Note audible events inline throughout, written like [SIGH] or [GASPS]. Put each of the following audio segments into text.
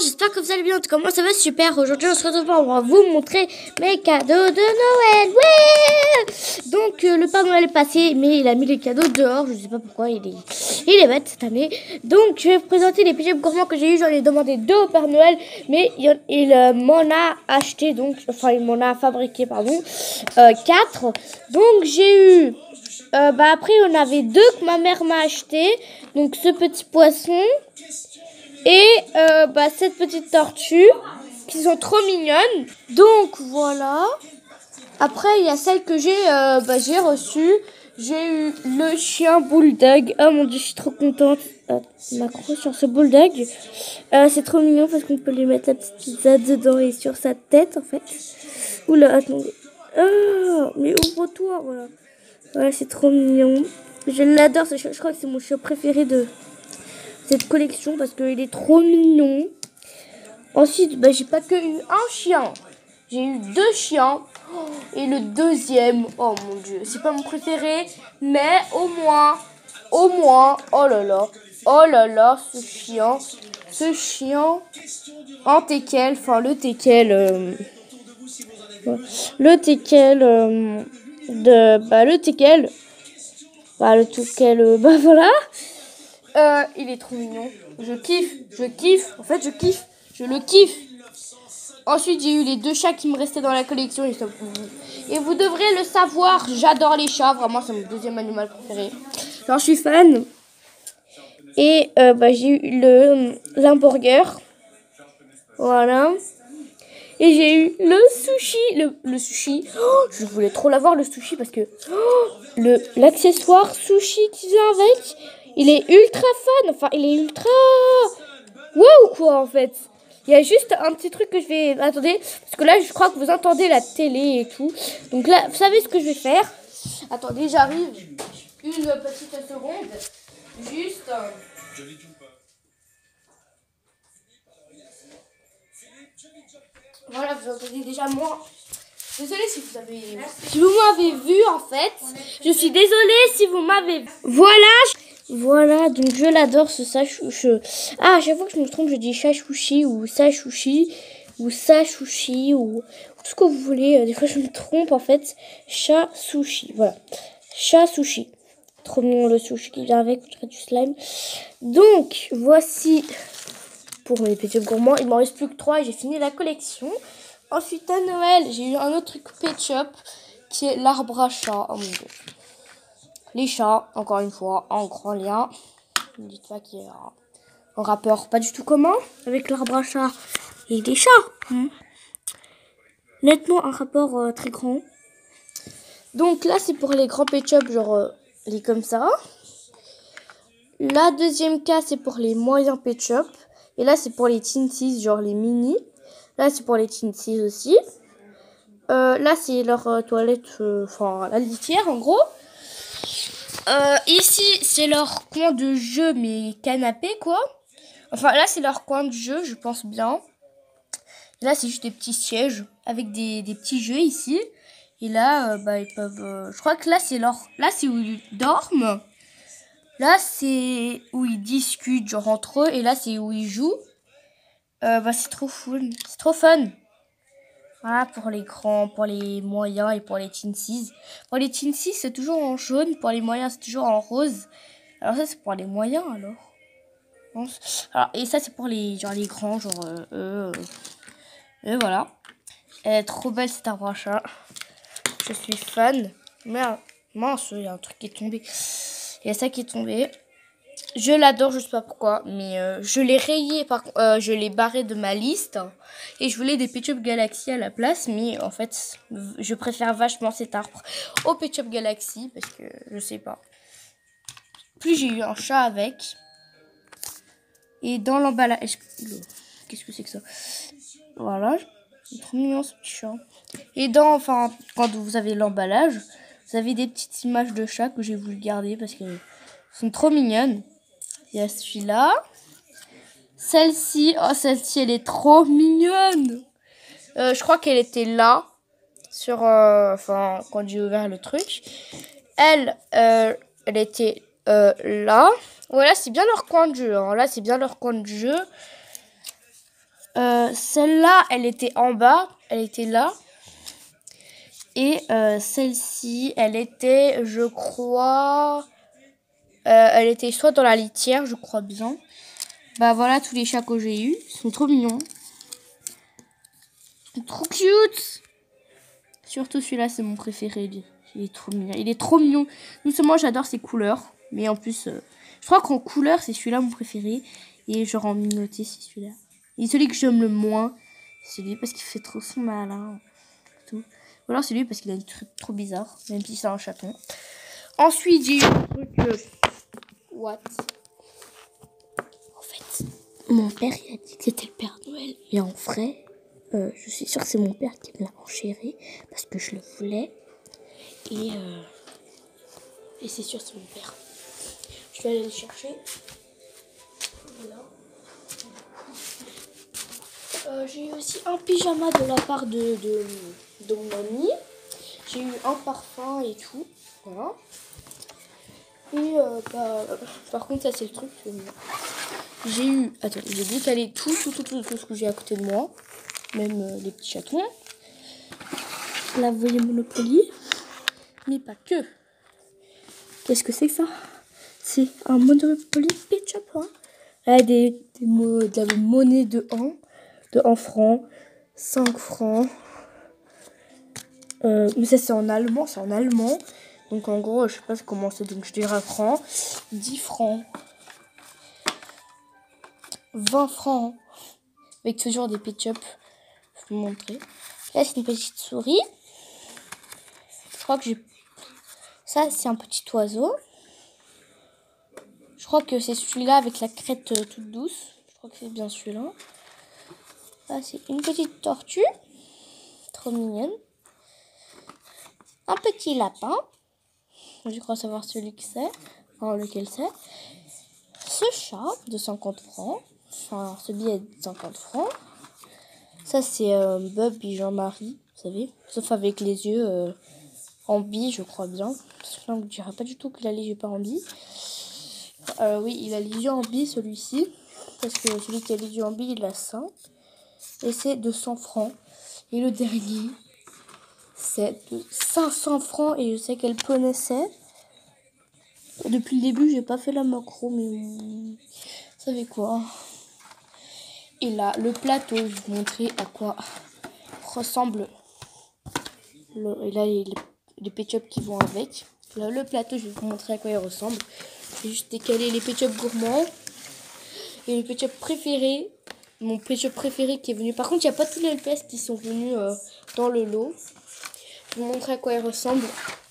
j'espère que vous allez bien. En tout cas, ça va super. Aujourd'hui, on se retrouve va vous montrer mes cadeaux de Noël. Ouais Donc, euh, le Père Noël est passé, mais il a mis les cadeaux dehors. Je sais pas pourquoi, il est, il est bête cette année. Donc, je vais vous présenter les pigeons gourmands que j'ai eu. J'en ai demandé deux au Père Noël, mais il, il euh, m'en a acheté, donc, enfin, il m'en a fabriqué, pardon, euh, quatre. Donc, j'ai eu. Euh, bah après on avait deux que ma mère m'a acheté donc ce petit poisson et euh, bah, cette petite tortue qui sont trop mignonnes. Donc voilà. Après il y a celle que j'ai euh, bah, reçue. J'ai eu le chien bulldog. Oh mon dieu, je suis trop contente. Euh, macro sur ce bulldog. Euh, c'est trop mignon parce qu'on peut lui mettre la petite pizza dedans et sur sa tête en fait. Oula, attendez. Ah, mais ouvre-toi, voilà. Voilà, c'est trop mignon. Je l'adore, ce chien. je crois que c'est mon chien préféré de cette collection parce qu'il est trop mignon. Ensuite, bah, j'ai pas que eu un chien. J'ai eu deux chiens. Et le deuxième, oh mon dieu, c'est pas mon préféré, mais au moins, au moins, oh là là, oh là là, ce chien, ce chien en teckel, enfin le teckel, euh, le teckel euh, de, bah le teckel, bah le teckel, euh, [LAUGHS] bah voilà. Euh, il est trop mignon. Je kiffe, je kiffe. En fait, je kiffe, je le kiffe. Ensuite, j'ai eu les deux chats qui me restaient dans la collection. Et vous devrez le savoir, j'adore les chats. Vraiment, c'est mon deuxième animal préféré. J'en suis fan. Et euh, bah, j'ai eu le l'hamburger. Voilà. Et j'ai eu le sushi. Le, sushi. Oh, je voulais trop l'avoir, le sushi, parce que oh, l'accessoire sushi qui vient avec, il est ultra fan. Enfin, il est ultra... Waouh, quoi, en fait. Il y a juste un petit truc que je vais... Attendez, parce que là, je crois que vous entendez la télé et tout. Donc là, vous savez ce que je vais faire? Attendez, j'arrive. Une petite seconde. Juste... Voilà, vous entendez déjà moi. Désolée si vous avez... Si vous m'avez vu, en fait. Je suis désolée si vous m'avez... Voilà voilà, donc je l'adore ce sachouchi. Ah, à chaque fois que je me trompe, je dis chachouchi ou sachouchi ou sachouchi ou tout ce que vous voulez. Des fois, je me trompe en fait. Chat voilà. Chat sushi. Trop mignon le sushi qui vient avec, du slime. Donc, voici pour mes petits gourmands. Il m'en reste plus que trois et j'ai fini la collection. Ensuite, à Noël, j'ai eu un autre truc Pet qui est l'arbre à chat. Oh mon. Les chats, encore une fois, en grand lien. Ne dites pas qu'il y a un rapport pas du tout commun avec l'arbre à chat et les chats. Hein. Nettement un rapport euh, très grand. Donc là, c'est pour les grands pet genre euh, les comme ça. La deuxième cas, c'est pour les moyens pet shop. Et là, c'est pour les tinsies, genre les mini. Là, c'est pour les tinsies aussi. Euh, là, c'est leur toilette, enfin la litière en gros. Euh, ici, c'est leur coin de jeu, mais canapé, quoi. Enfin, là, c'est leur coin de jeu, je pense bien. Là, c'est juste des petits sièges avec des, des petits jeux ici. Et là, euh, bah, ils peuvent... Euh, je crois que là, c'est leur... Là, c'est où ils dorment. Là, c'est où ils discutent, genre, entre eux. Et là, c'est où ils jouent. Euh, bah, c'est trop fun. C'est trop fun. Voilà pour les grands, pour les moyens et pour les teensies. Pour les teensies, c'est toujours en jaune. Pour les moyens, c'est toujours en rose. Alors ça, c'est pour les moyens, alors. alors et ça, c'est pour les, genre, les grands, genre euh, eux. Et voilà. Elle est trop belle, cette arbre à chat. Je suis fan. Merde, mince, il y a un truc qui est tombé. Il y a ça qui est tombé. Je l'adore, je sais pas pourquoi, mais euh, je l'ai rayé, par euh, je l'ai barré de ma liste. Et je voulais des Petchup Galaxy à la place, mais en fait, je préfère vachement cet arbre au Petchup Galaxy, parce que je sais pas. Puis j'ai eu un chat avec. Et dans l'emballage... Qu'est-ce que c'est que ça? Voilà, trop mignon ce petit chat. Et dans, enfin, quand vous avez l'emballage, vous avez des petites images de chat que j'ai voulu garder parce que sont trop mignonnes. Il y a celui-là. Celle-ci, oh celle-ci, elle est trop mignonne. Euh, je crois qu'elle était là, sur, euh, enfin, quand j'ai ouvert le truc. Elle, euh, elle était là. Voilà, c'est bien leur coin de jeu. Hein. Là, c'est bien leur coin de jeu. Euh, celle-là, elle était en bas, elle était là. Et celle-ci, elle était, je crois, euh, elle était soit dans la litière, je crois bien. Bah voilà tous les chats que j'ai eu. Ils sont trop mignons. Trop cute. Surtout celui-là, c'est mon préféré. Il est trop mignon. Il est trop mignon. Non seulement j'adore ses couleurs, mais en plus, je crois qu'en couleur, c'est celui-là mon préféré. Et genre en minoté, c'est celui-là. Et celui que j'aime le moins, c'est lui parce qu'il fait trop son malin. Tout. Ou alors c'est lui parce qu'il a des trucs trop bizarres, même si c'est un chaton. Ensuite, j'ai eu un truc. What? En fait, mon père, il a dit que c'était le Père Noël. Et en vrai, euh, je suis sûre que c'est mon père qui me l'a enchéré parce que je le voulais. Et, euh, et c'est sûr, c'est mon père. Je vais aller le chercher. Euh, j'ai eu aussi un pyjama de la part de, de, mon ami. J'ai eu un parfum et tout. Voilà. Et euh, bah, par contre, ça c'est le truc. J'ai eu. Attends, j'ai décalé tout, tout, tout, tout, tout ce que j'ai à côté de moi. Même euh, les petits chatons. Vous voyez Monopoly. Mais pas que. Qu'est-ce que c'est que ça? C'est un Monopoly Ketchup. Hein. a des, des, de la monnaie de 1 de 1 franc, 5 francs. Euh, mais ça c'est en allemand, c'est en allemand. Donc en gros, je sais pas comment c'est, donc je dirais franc. 10 francs. 20 francs. Avec toujours des pitch up. Je vais vous montrer. Là c'est une petite souris. Je crois que j'ai... Ça c'est un petit oiseau. Je crois que c'est celui-là avec la crête euh, toute douce. Je crois que c'est bien celui-là. Ah, c'est une petite tortue. Trop mignonne. Un petit lapin. Je crois savoir celui que c'est. Enfin, lequel c'est. Ce chat de 50 francs. Enfin, ce billet de 50 francs. Ça, c'est euh, Bob et Jean-Marie, vous savez. Sauf avec les yeux euh, en bille, je crois bien. On ne dirait pas du tout qu'il a les yeux pas en bille. Euh, oui, il a les yeux en bille, celui-ci. Parce que celui qui a les yeux en bille, il a ça et c'est 200 francs. Et le dernier, c'est de 500 francs et je sais qu'elle connaissait. Depuis le début, j'ai pas fait la macro, mais vous savez quoi Et là, le plateau, je vais vous montrer à quoi ressemble. Le, et là, les, les ketchup qui vont avec. Là, le plateau, je vais vous montrer à quoi il ressemble. J'ai juste décalé les ketchup gourmands. Et les ketchup préférés, mon pécho préféré qui est venu. Par contre, il n'y a pas tous les LPS qui sont venus euh, dans le lot. Vous montrer à quoi il ressemble.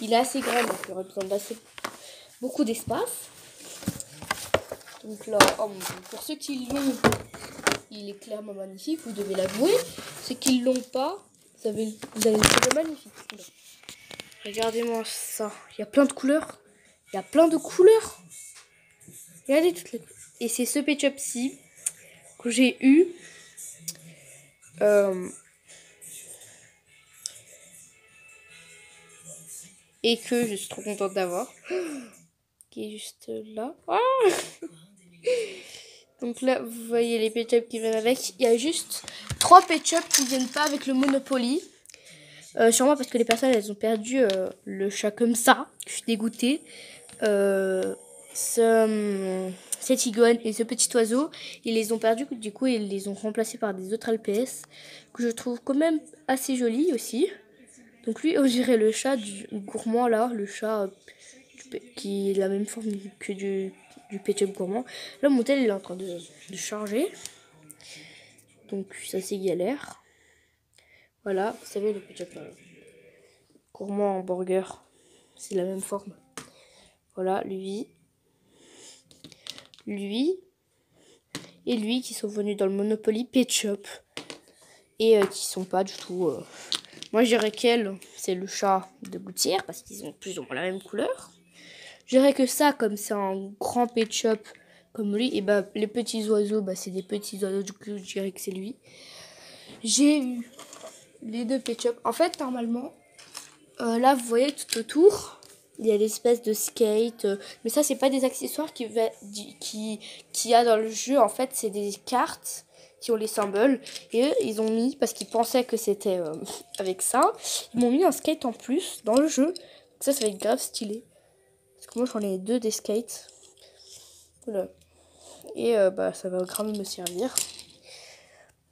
Il est assez grand, donc il aurait besoin d'assez beaucoup d'espace. Donc là, oh pour ceux qui l'ont, il est clairement magnifique, vous devez l'avouer. Ceux qui l'ont pas, vous, avez, vous allez le magnifique. Regardez-moi ça. Il y a plein de couleurs. Il y a plein de couleurs. Regardez toutes les Et c'est ce Petchop-ci que j'ai eu. Euh, et que je suis trop contente d'avoir. [GASPS] Qui est juste là. Ah [LAUGHS] Donc là, vous voyez les pet qui viennent avec. Il y a juste trois pet qui viennent pas avec le Monopoly. Euh, sûrement parce que les personnes, elles ont perdu euh, le chat comme ça. Je suis dégoûtée. Euh, ce, cette iguane et ce petit oiseau, ils les ont perdus, du coup ils les ont remplacés par des autres LPS que je trouve quand même assez jolis aussi. Donc lui, on dirait le chat du gourmand là, le chat euh, qui est la même forme que du, du Petchup gourmand. Là mon tel il est en train de, charger. Donc ça c'est galère. Voilà, vous savez le Petchup euh, gourmand en burger, c'est la même forme. Voilà, lui, lui et lui qui sont venus dans le Monopoly Shop et euh, qui sont pas du tout. Euh, moi, je dirais qu'elle, c'est le chat de gouttière parce qu'ils ont plus ou moins la même couleur. Je dirais que ça, comme c'est un grand Pet Shop comme lui, et bah les petits oiseaux, bah c'est des petits oiseaux, du coup, je dirais que c'est lui. J'ai eu les deux Pet Shop. En fait, normalement, euh, là, vous voyez tout autour il y a l'espèce de skate. Euh, mais ça, c'est pas des accessoires qui, qui, qui a dans le jeu. En fait, c'est des cartes qui ont les symboles. Et ils ont mis, parce qu'ils pensaient que c'était euh, avec ça, ils m'ont mis un skate en plus dans le jeu. ça, ça va être grave stylé. Parce que moi, j'en ai deux des skates. Voilà. Et euh, bah, ça va grave me servir.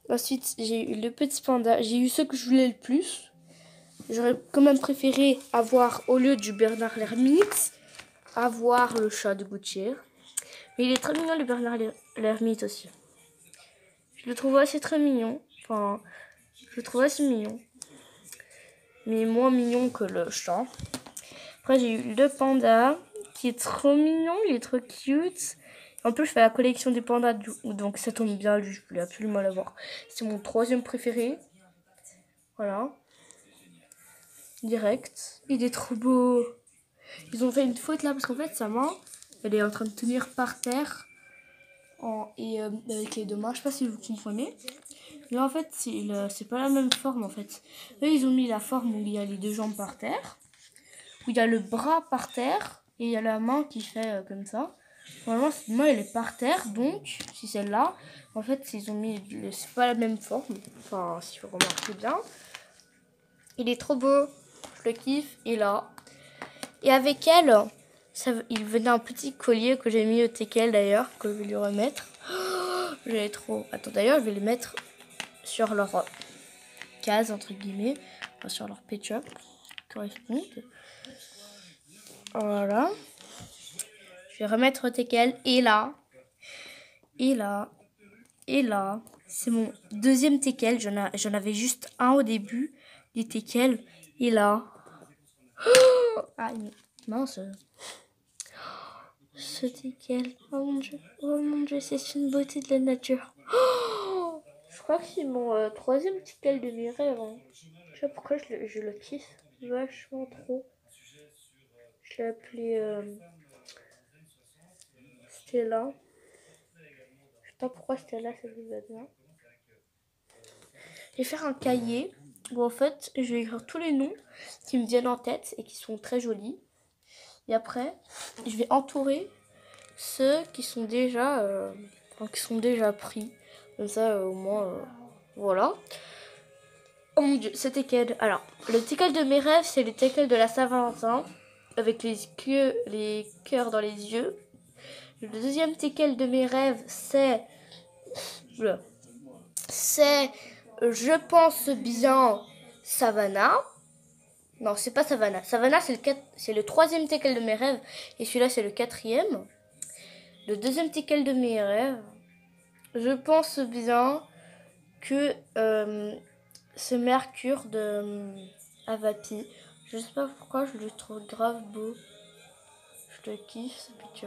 Ensuite, j'ai eu le petit panda. J'ai eu ce que je voulais le plus. J'aurais quand même préféré avoir, au lieu du Bernard l'ermite, avoir le chat de Gouttière. Mais il est très mignon, le Bernard l'ermite aussi. Je le trouve assez très mignon. Enfin, je le trouve assez mignon. Mais moins mignon que le chat. Après, j'ai eu le panda, qui est trop mignon, il est trop cute. En plus, je fais la collection des pandas, donc ça tombe bien, lui, je voulais absolument l'avoir. C'est mon troisième préféré. Voilà. Direct. Il est trop beau. Ils ont fait une faute là, parce qu'en fait, sa main, elle est en train de tenir par terre. Et euh, avec les deux mains, je sais pas si vous comprenez. Mais en fait, c'est pas la même forme en fait. Eux, ils ont mis la forme où il y a les deux jambes par terre. Où il y a le bras par terre. Et il y a la main qui fait euh, comme ça. Normalement, cette main, elle est par terre, donc, si celle-là, en fait, ils ont mis, c'est pas la même forme, enfin, si vous remarquez bien. Il est trop beau, je le kiffe, et là. Et avec elle, il venait un petit collier que j'ai mis au teckel d'ailleurs, que je vais lui remettre. Oh, trop. Attends, d'ailleurs, je vais les mettre sur leur case, entre guillemets, enfin, sur leur pet-up, correspond. Voilà. Je vais remettre teckel. Et là. Et là. Et là. C'est mon deuxième teckel. J'en avais juste un au début. Les teckels. Et là. Oh ah, mince. Ce teckel. Oh mon dieu. Oh mon dieu. C'est une beauté de la nature. [GASPS] je crois que c'est mon euh, troisième teckel de mes rêves. Hein. Je sais pas pourquoi je le, je le kiffe vachement trop. Je l'ai appelé. Euh, là. Je sais pas pourquoi là, ça vous va bien. Je vais faire un cahier où en fait je vais écrire tous les noms qui me viennent en tête et qui sont très jolis. Et après, je vais entourer ceux qui sont déjà, euh, qui sont déjà pris. Comme ça, euh, au moins, euh, voilà. Oh mon dieu, c'était quel Alors, le ticket de mes rêves, c'est le ticket de la Saint-Valentin. Avec les, queues, les cœurs dans les yeux. Le deuxième teckel de mes rêves, c'est. C'est. Je pense bien. Savannah. Non, c'est pas Savannah. Savannah, c'est le, c'est le troisième teckel de mes rêves. Et celui-là, c'est le quatrième. Le deuxième teckel de mes rêves. Je pense bien que euh, c'est Mercure de euh, Avapi. Je sais pas pourquoi je le trouve grave beau. Je le kiffe, ce pitch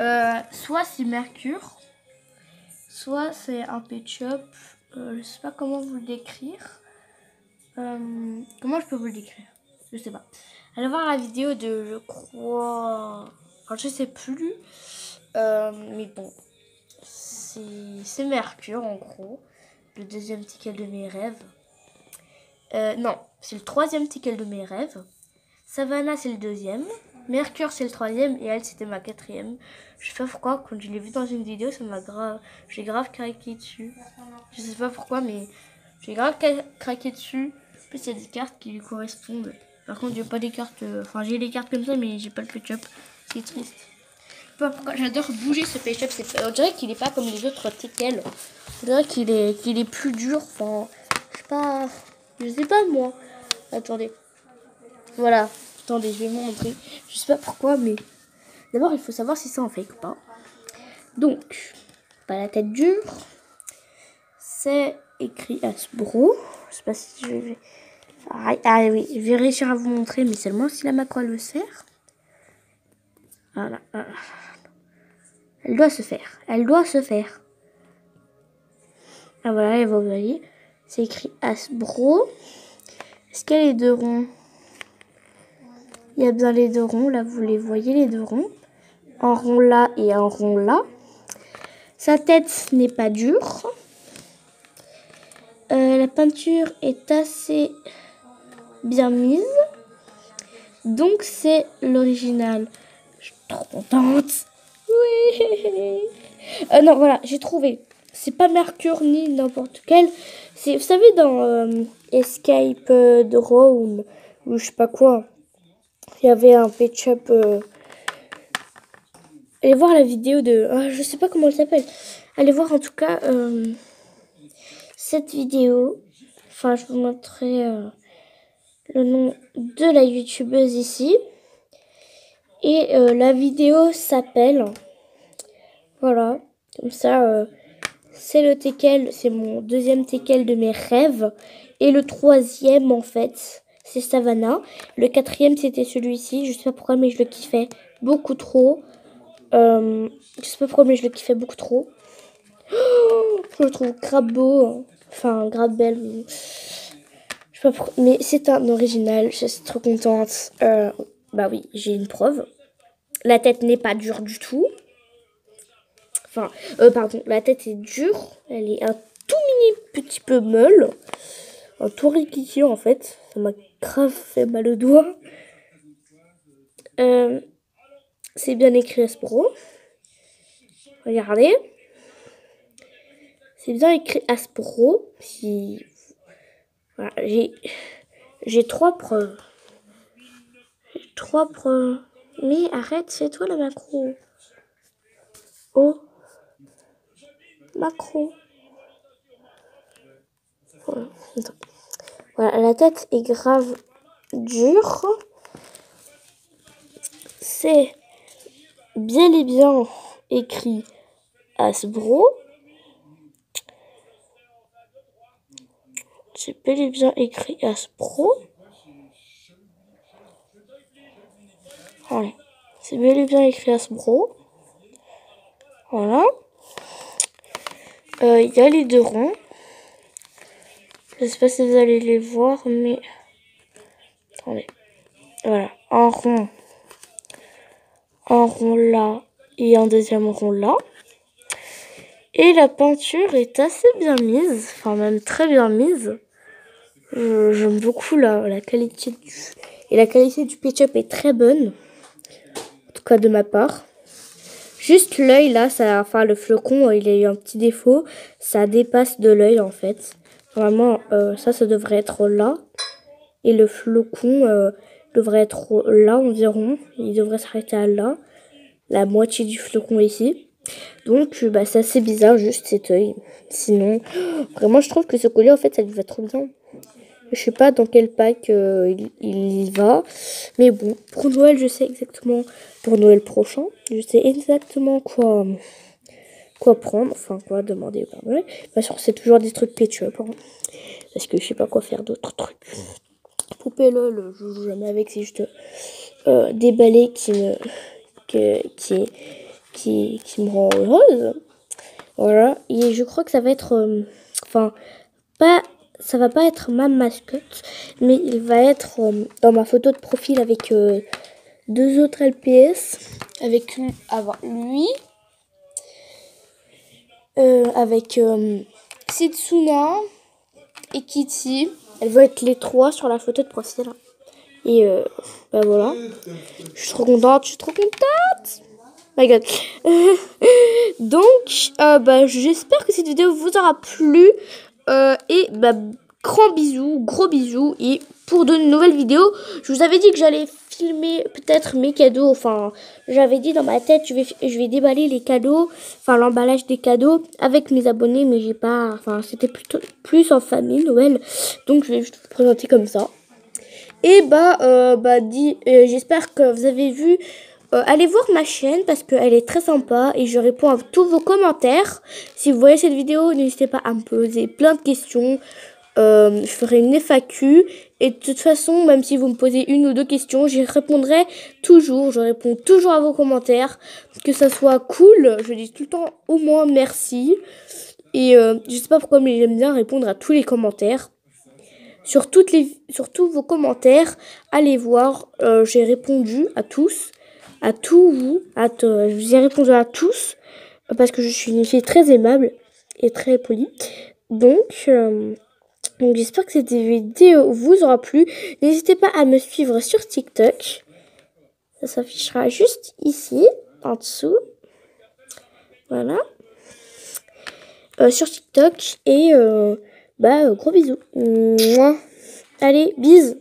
euh, soit c'est Mercure, soit c'est un pet shop. Euh, je sais pas comment vous le décrire. Euh, comment je peux vous le décrire? Je sais pas. Allez voir la vidéo de, je crois. Enfin, je sais plus. mais bon. C'est Mercure en gros. Le deuxième ticket de mes rêves. non, c'est le troisième ticket de mes rêves. Savannah, c'est le deuxième. Mercure, c'est le troisième et elle, c'était ma quatrième. Je sais pas pourquoi, quand je l'ai vu dans une vidéo, ça m'a grave. J'ai grave craqué dessus. Je sais pas pourquoi, mais j'ai grave craqué dessus. Plus, il y a des cartes qui lui correspondent. Par contre, j'ai pas des cartes. Euh, enfin, j'ai des cartes comme ça, mais j'ai pas le pet C'est triste. J'adore bouger ce pet On dirait qu'il est pas comme les autres tickets. On dirait qu'il est, est plus dur. Enfin, je sais pas. Je sais pas moi. Attendez. Voilà. Attendez, je vais vous montrer. Je sais pas pourquoi, mais d'abord, il faut savoir si c'est en fake ou pas. Donc, pas la tête dure. C'est écrit Asbro. Je sais pas si je vais... Ah, oui, je vais réussir à vous montrer, mais seulement si la macro le sert. Voilà. Elle doit se faire. Elle doit se faire. Ah voilà, et vous voyez, c'est écrit Asbro. Est-ce qu'elle est deux ronds? Il y a bien les deux ronds, là vous les voyez les deux ronds. Un rond là et un rond là. Sa tête n'est pas dure. Euh, la peinture est assez bien mise. Donc c'est l'original. Je suis trop contente. Oui. [LAUGHS] Euh, non, voilà, j'ai trouvé c'est pas Mercure ni n'importe quel. C'est, vous savez, dans euh, Escape euh, the Room, ou je sais pas quoi, il y avait un Euh... Allez voir la vidéo de. Ah, je sais pas comment elle s'appelle. Allez voir en tout cas euh, cette vidéo. Enfin, je vous montrerai le nom de la youtubeuse ici. Et la vidéo s'appelle. Voilà, comme ça c'est le teckel, c'est mon deuxième teckel de mes rêves. Et le troisième, en fait, c'est Savannah. Le quatrième, c'était celui-ci. Je sais pas pourquoi, mais je le kiffais beaucoup trop. Euh, je sais pas pourquoi, mais je le kiffais beaucoup trop. je le trouve grave beau. Hein. Enfin, grave belle. Mais c'est un original. Je suis trop contente. Euh, bah oui, j'ai une preuve. La tête n'est pas dure du tout. Enfin, euh, pardon, la tête est dure. Elle est un tout mini petit peu molle. Un tout rikiki en fait. Ça m'a grave fait mal au doigt. Euh, c'est bien écrit Aspro. Regardez. C'est bien écrit Aspro. Puis, voilà, j'ai, trois preuves. Trois preuves. Mais arrête, c'est toi la macro. Oh. Macron. Voilà. la tête est grave dure. C'est bien et bien écrit Asbro. C'est bel et bien écrit Aspro. C'est bel et bien écrit Asbro. Voilà. Euh, il y a les deux ronds. Je sais pas si vous allez les voir, mais... Attendez. Voilà, un rond. Un rond là et un deuxième rond là. Et la peinture est assez bien mise, enfin même très bien mise. J'aime beaucoup la, la qualité du... Et la qualité du ketchup est très bonne. En tout cas de ma part. Juste l'œil là, ça, enfin le flocon, il a eu un petit défaut. Ça dépasse de l'œil en fait. Normalement, euh, ça, ça devrait être là. Et le flocon euh, devrait être là environ. Il devrait s'arrêter à là. La moitié du flocon ici. Donc, bah, c'est assez bizarre, juste cet œil. Sinon, vraiment, je trouve que ce collier, en fait, ça lui va trop bien. Je sais pas dans quel pack euh, il, va. Mais bon, pour Noël, je sais exactement. Pour Noël prochain, je sais exactement quoi prendre. Enfin, quoi demander. Bien sûr, c'est toujours des trucs ketchup. Hein, parce que je sais pas quoi faire d'autres trucs. Poupée lol, je joue jamais avec. C'est juste euh, des balais qui me. Qui me rend heureuse. Voilà. Et je crois que ça va être. Euh, enfin, pas ça va pas être ma mascotte, mais il va être euh, dans ma photo de profil avec euh, deux autres LPS, avec lui, avec Sitsuna et Kitty. Elle va être les trois sur la photo de profil. Et bah voilà. Je suis trop contente, je suis trop contente. My god. [LAUGHS] Donc, bah, j'espère que cette vidéo vous aura plu. Euh, et bah, grand bisous, gros bisous. Et pour de nouvelles vidéos, je vous avais dit que j'allais filmer peut-être mes cadeaux. Enfin, j'avais dit dans ma tête, je vais, je vais déballer les cadeaux, enfin l'emballage des cadeaux avec mes abonnés. Mais j'ai pas, enfin c'était plutôt plus en famille Noël. Donc je vais juste vous présenter comme ça. Et bah, euh, bah euh, j'espère que vous avez vu euh, allez voir ma chaîne parce qu'elle est très sympa et je réponds à tous vos commentaires. Si vous voyez cette vidéo, n'hésitez pas à me poser plein de questions. Euh, je ferai une FAQ et de toute façon, même si vous me posez une ou deux questions, j'y répondrai toujours. Je réponds toujours à vos commentaires. Que ça soit cool, je dis tout le temps au moins merci. Et euh, je sais pas pourquoi, mais j'aime bien répondre à tous les commentaires. Sur, toutes les, sur tous vos commentaires, allez voir, euh, j'ai répondu à tous à tous vous. À je vous ai répondu à tous parce que je suis une fille très aimable et très polie. Donc, euh, donc j'espère que cette vidéo vous aura plu. N'hésitez pas à me suivre sur TikTok. Ça s'affichera juste ici, en dessous. Voilà. euh, sur TikTok. Et bah, gros bisous. Allez, bisous.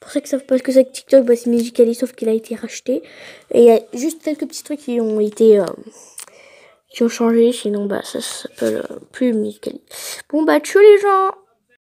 Pour ceux qui savent pas ce que c'est que TikTok, bah, c'est Musicali, sauf qu'il a été racheté. Et il y a juste quelques petits trucs qui ont été qui ont changé. Sinon, bah, ça s'appelle plus Musicali. Bon, bah, ciao les gens